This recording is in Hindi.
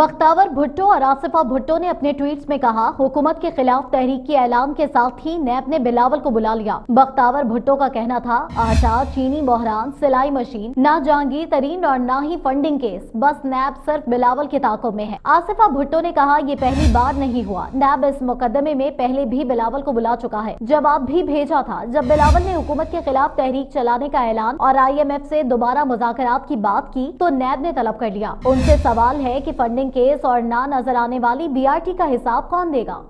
बख्तावर भुट्टो और आसिफा भुट्टो ने अपने ट्वीट्स में कहा, हुकूमत के खिलाफ तहरीक के ऐलान के साथ ही नैब ने बिलावल को बुला लिया। बख्तावर भुट्टो का कहना था आटा चीनी बहरान, सिलाई मशीन, ना जहांगीर तरीन और ना ही फंडिंग केस, बस नैब सिर्फ़ बिलावल के ताकों में है। आसिफा भुट्टो ने कहा, ये पहली बार नहीं हुआ। नैब इस मुकदमे में पहले भी बिलावल को बुला चुका है। जवाब भी भेजा था, जब बिलावल ने हुकूमत के खिलाफ तहरीक चलाने का ऐलान और आई एम एफ़ दोबारा मुजाकर की बात की तो नैब ने तलब कर लिया। उनसे सवाल है की फंडिंग केस और ना नज़र आने वाली बीआरटी का हिसाब कौन देगा?